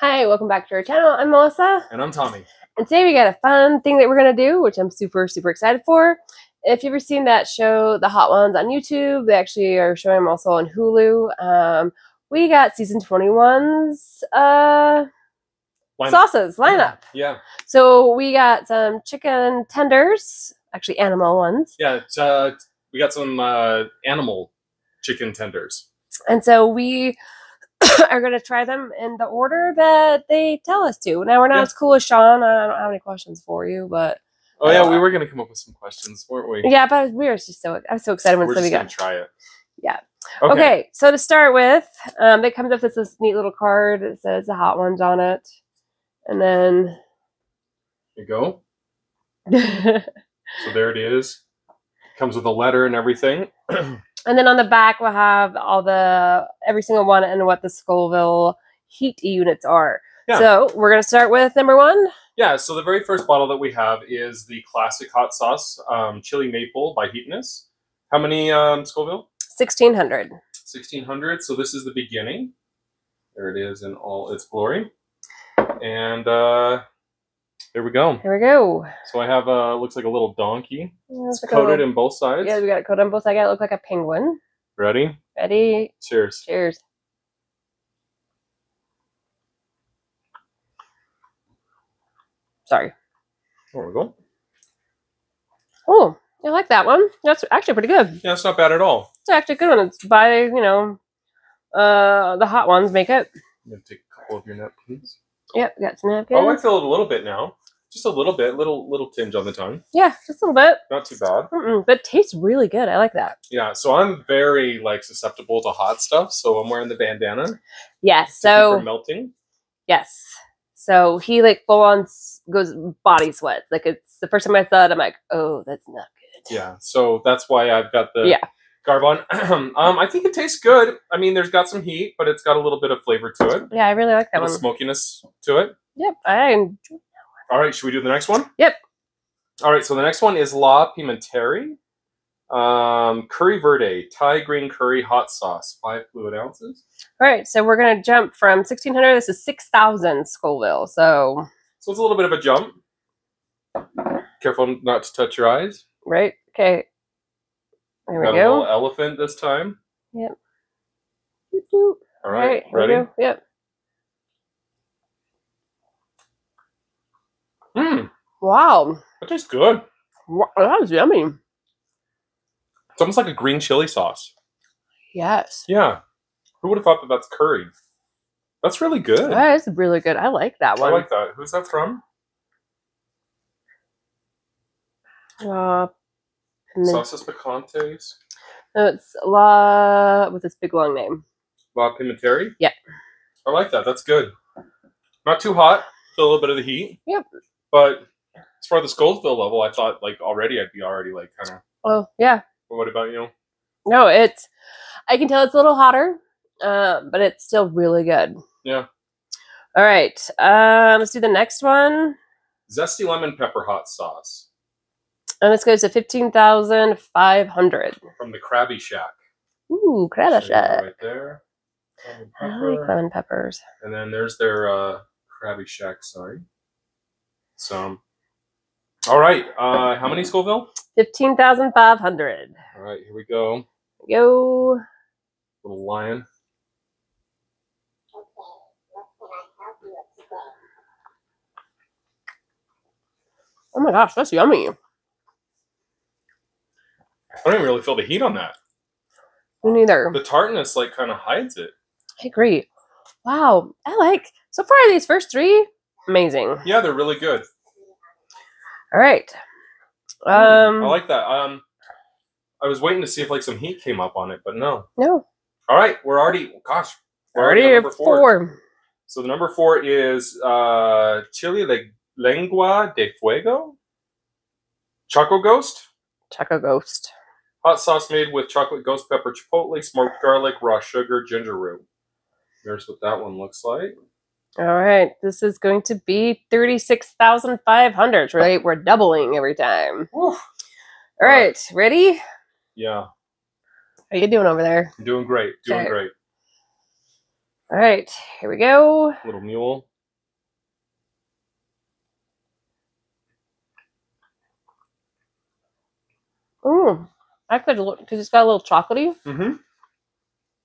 Hi, welcome back to our channel. I'm Melissa, And I'm Tommy. and today we got a fun thing that we're gonna do, which I'm super, super excited for. If you've ever seen that show, The Hot Ones, on YouTube, they actually are showing them also on Hulu. Um, we got season 21's uh, Line- sauces lineup. Yeah, So we got some chicken tenders, actually animal ones, yeah. Uh, we got some uh, animal chicken tenders. and so we are gonna try them in the order that they tell us to. Now we're not Yeah. as cool as Sean. I don't have any questions for you, but. Oh yeah, Uh, we were gonna come up with some questions, weren't we? Yeah, but we were just so I was so excited when we're somebody got. try it. Yeah. Okay. Okay. so to start with, um, it comes up with this neat little card that says the hot ones on it, and then you go. So there it is. Comes with a letter and everything. then on the back we'll have all the every single one and what the Scoville heat units are. Yeah. So we're gonna start with number one. yeah. So the very first bottle that we have is the classic hot sauce, um, chili maple by Heatonist. How many um, Scoville? Sixteen hundred. 1600 so this is the beginning there it is in all its glory and uh there we go Here we go. so i have uh looks like a little donkey Yeah, it's like coated little- in both sides Yeah, we got it coated on both sides. I got it look like a penguin. ready Ready? cheers Cheers. Sorry. there we go Oh, I like that one. That's actually pretty good. yeah it's not bad at all It's actually a good one. It's by, you know, uh, the hot ones make it. take a couple of your napkins Yep, got some napkins. oh i feel it a little bit now just a little bit little little tinge on the tongue yeah, just a little bit. not too bad Mm-mm, but tastes really good. I like that. yeah so i'm very like susceptible to hot stuff so i'm wearing the bandana Yes. So melting yes. So he like full on goes body sweat. Like it's the first time I saw it, I'm like, oh, that's not good. Yeah, so that's why I've got the Yeah. Garb on. um, I think it tastes good. I mean, there's got some heat, but it's got a little bit of flavor to it, Yeah, I really like a that little one. smokiness to it. Yep, I enjoy All right, should we do the next one? Yep. All right, so the next one is La Pimenteri, um, curry verde, Thai green curry hot sauce, five fluid ounces. All right, so we're gonna jump from 1600. This is 6,000 Scoville. So So it's a little bit of a jump. Careful not to touch your eyes. right, okay. There we got a little go. elephant this time. Yep. All All right, right, here we ready? go. Yep. Mmm, Wow, that tastes good. Wa- that was yummy. It's almost like a green chili sauce. Yes, Yeah. Who would have thought that that's curry? That's really good. that is really good. I like that one. I like that. Who's that from? Uh, and then- Sauces Picantes. no, it's La with this big long name. La Pimenteri? Yeah. I like that. That's good. Not too hot. Feel a little bit of the heat. Yep. But as far as the Scoville level, I thought like already I'd be already like kind of. Oh yeah, What about you? no, it's. I can tell it's a little hotter, uh, but it's still really good. Yeah. All right, um, let's do the next one. Zesty lemon pepper hot sauce And this goes to 15,500. from the Krabby Shack. Ooh, There you go, Krabby Right there. Lemon I like lemon peppers. And then there's their uh, Krabby Shack. Sorry. So. All right. Uh, how many Scoville? 15,500. All right. Here we go. Go. Little lion. Oh my gosh, that's yummy. I don't even really feel the heat on that. Me neither. The tartness like kind of hides it. I agree. Wow, I like so far these first three amazing. Yeah, they're really good. All right. Um, I like that. Um, I was waiting to see if like some heat came up on it, but no. no, All right, we're already. Gosh, we're already number four. four. So the number four is uh, chili de lengua de fuego, choco ghost, Choco Ghost. Hot sauce made with chocolate ghost pepper, chipotle, smoked garlic, raw sugar, ginger root. There's what that one looks like. All right, this is going to be thirty-six thousand five hundred. Right, we're doubling every time. All uh, right, uh, ready? Yeah. How you doing over there? I'm doing great. Doing okay. great. All right, here we go. Little mule. Ooh. I could look because it's got a little chocolatey, Mm-hmm.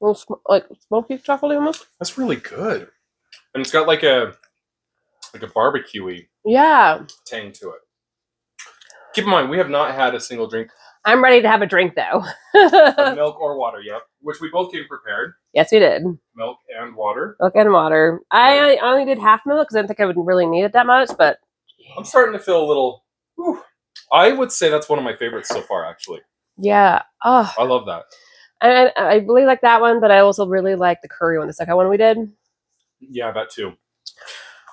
little sm- like smoky chocolatey almost. That's really good. And it's got like a like a barbecuey Yeah, tang to it. Keep in mind, we have not had a single drink I'm ready to have a drink though. milk or water yep. which we both came prepared. yes, we did Milk and water. milk and water. I, I only did half milk because I didn't think I would really need it that much, but I'm starting to feel a little. whew. I would say that's one of my favorites so far. Actually, yeah. Oh, I love that. and I really like that one, but I also really like the curry one, the second one we did. Yeah, that too.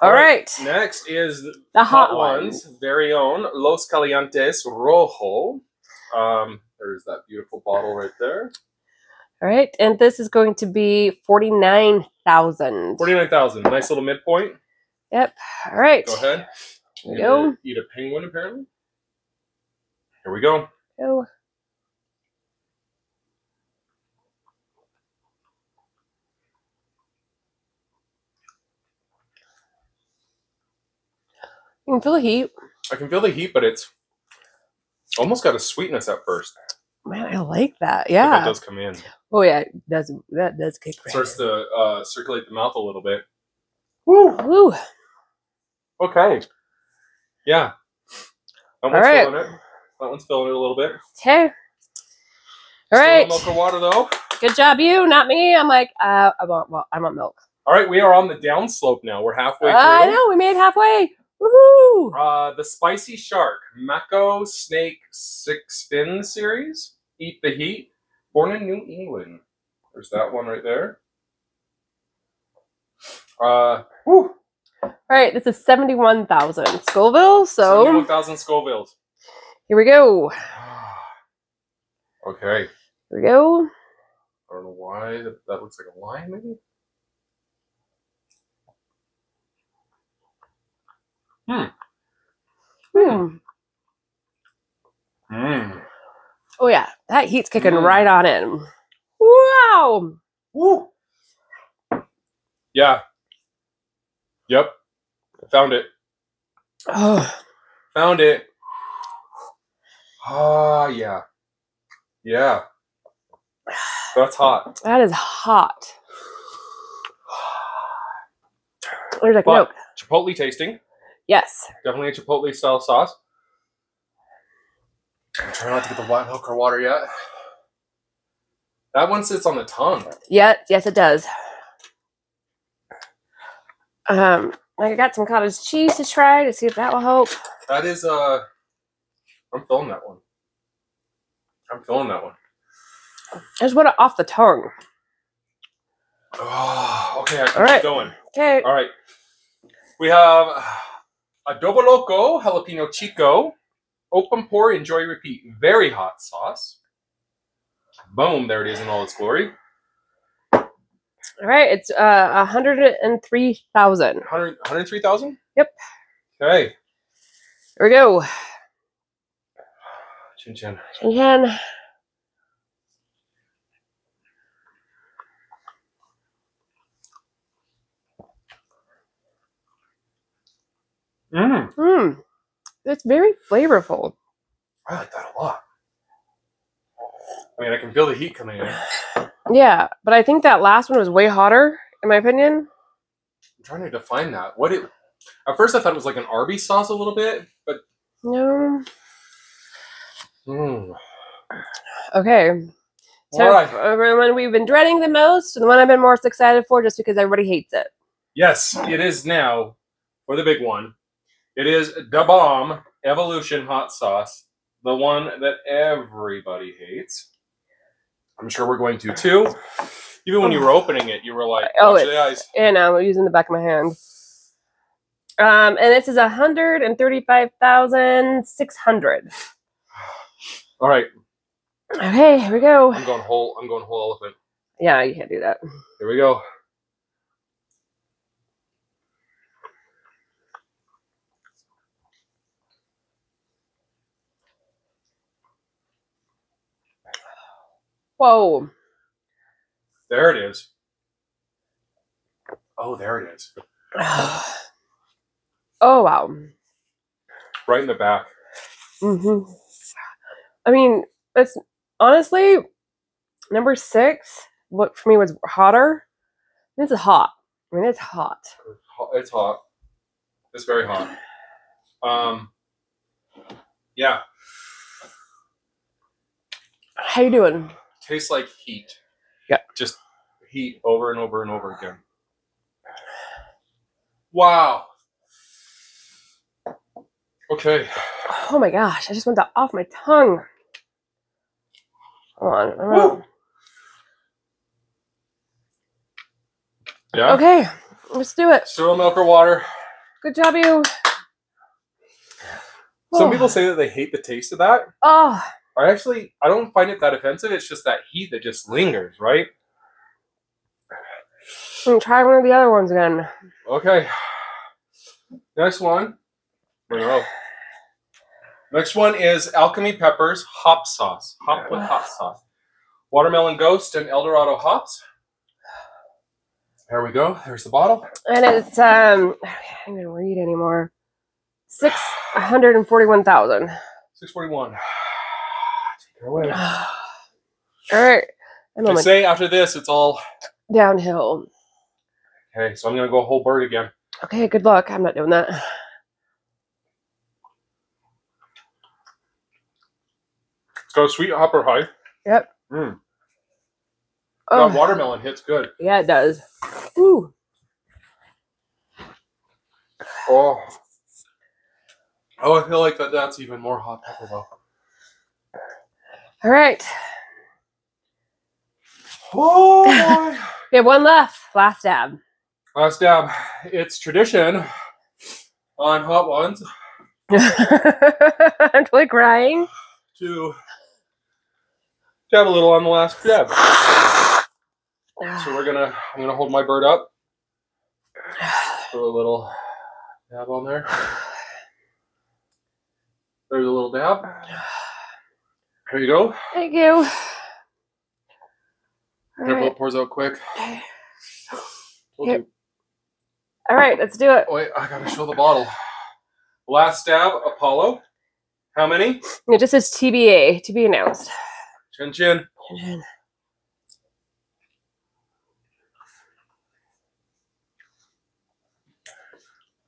All right, Next is the hot hot ones, ones. very own Los Calientes Rojo. Um, there's that beautiful bottle right there. All right, and this is going to be forty nine thousand. Forty-nine thousand. Nice little midpoint. Yep. All right. Go ahead. Here we go. Eat a penguin, apparently. Here we go. Go. You can feel the heat. I can feel the heat, but it's almost got a sweetness at first. Man, I like that. Yeah. it does come in. Oh yeah, it does that does kick? right Starts in. to uh, circulate the mouth a little bit. Woo. Woo. Okay. Yeah. That All one's right. feeling it. That one's feeling it a little bit. Okay. All right. milk or water though. Good job, you, not me. I'm like, uh, I want, well, I want milk. All right, we are on the downslope now. We're halfway through. I know we made halfway. Woohoo! Uh, the Spicy Shark, Mako Snake Six Fin series. Eat the Heat. Born in New England. There's that one right there. Uh, whew. All right, this is seventy-one thousand Scoville. So 71,000 Scovilles. here we go. okay. Here we go. I don't know why that, that looks like a line, maybe? Hmm. Mmm. Oh yeah, that heat's kicking Mm. right on in. Wow. Woo. Yeah. Yep. Found it. Oh, Found it. Ah, yeah. Yeah. That's hot. that is hot. There's like But- milk. Chipotle tasting. Yes. Definitely a Chipotle style sauce. I'm trying not to get the white milk or water yet. That one sits on the tongue. Yeah. Yes, it does. Um, like I got some cottage cheese to try to see if that will help. That is uh I'm feeling that one. I'm feeling that one. I just want it off the tongue. Oh, okay, I can All right. keep going. Okay. All right. We have Adobo Loco, Jalapeno Chico, Open Pour, Enjoy, Repeat. Very hot sauce. Boom, there it is in all its glory. All right. It's uh a hundred and three thousand. 100, 103,000? Yep. Okay. Here we go. Chin chin. Chin chin. Mmm. Mmm. It's very flavorful. I like that a lot. I mean, I can feel the heat coming in. Yeah, but I think that last one was way hotter, in my opinion. I'm trying to define that. What it. At first, I thought it was like an Arby's sauce a little bit, but. No. Mm. Okay. So All right. for the one we've been dreading the most, and the one I've been most excited for, just because everybody hates it. Yes, it is now for the big one. It is Da Bomb Evolution Hot Sauce, the one that everybody hates. I'm sure we're going to too. Even when you were opening it, you were like, Oh, "Watch the it's eyes." and I'm using the back of my hand. Um, and this is a hundred and thirty-five thousand six hundred. All right, Okay, here we go. I'm going whole. I'm going whole elephant. Yeah, you can't do that. Here we go. Whoa. There it is. Oh, there it is. oh wow. Right in the back. Mm-hmm. I mean, it's honestly number six. What for me was hotter. This is hot. I mean, it's hot. It's hot. It's very hot. Um, yeah, How you doing? Tastes like heat. Yeah. Just heat over and over and over again. Wow. Okay. Oh my gosh! I just want that off my tongue. Hold on. Woo. Yeah. Okay, let's do it. Cereal milk or water. Good job, you. Some Oh. people say that they hate the taste of that. Oh, I actually I don't find it that offensive. It's just that heat that just lingers, right? I'm gonna try one of the other ones again. Okay. Next one. Oh. Next one is Alchemy Peppers hop sauce. Hop with hot sauce. Watermelon Ghost and Eldorado hops. There we go. There's the bottle. And it's um, I can't even read anymore. Six hundred and forty-one thousand. 641. Take it away. All right, I'm They say after this it's all downhill. okay, so I'm gonna go whole bird again. Okay, good luck. I'm not doing that. It's got a sweet hopper high. Yep. Mm. Oh, That watermelon hits good. yeah, it does. Ooh. Oh. Oh, I feel like that that's even more hot pepper though. All right, Oh we have one left. Last dab. Last dab. It's tradition on Hot Ones I'm totally crying. to dab a little on the last dab. So we're gonna I'm gonna hold my bird up. Throw a little dab on there. There's a little dab. There you go. Thank you. All Careful, right. it pours out quick. Here. All right, let's do it. Wait, I gotta show the bottle. Last Dab, Apollo. How many? It just says TBA, to be announced. Chin chin.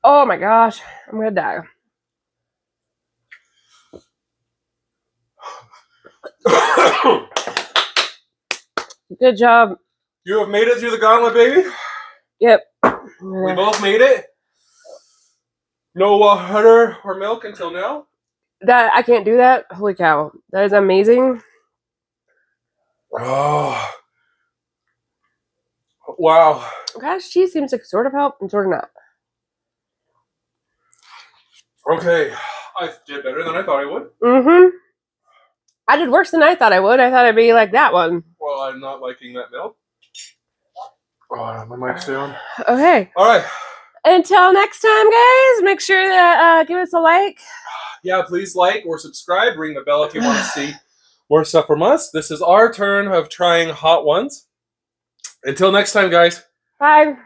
Oh my gosh, I'm gonna die. Good job. you have made it through the gauntlet, baby. Yep. We both made it. No water or milk until now. That I can't do that. Holy cow, that is amazing. Oh. Wow. Gosh, cheese seems to sort of help and sort of not. Okay. I did better than I thought I would. Mm-hmm. I did worse than I thought I would. I thought I'd be like that one. Well, I'm not liking that milk. Oh, my mic's down. Okay. All right. Until next time, guys. Make sure to uh, give us a like. Yeah, please like or subscribe. Ring the bell if you want to see more stuff from us. This is our turn of trying hot ones. Until next time, guys. Bye.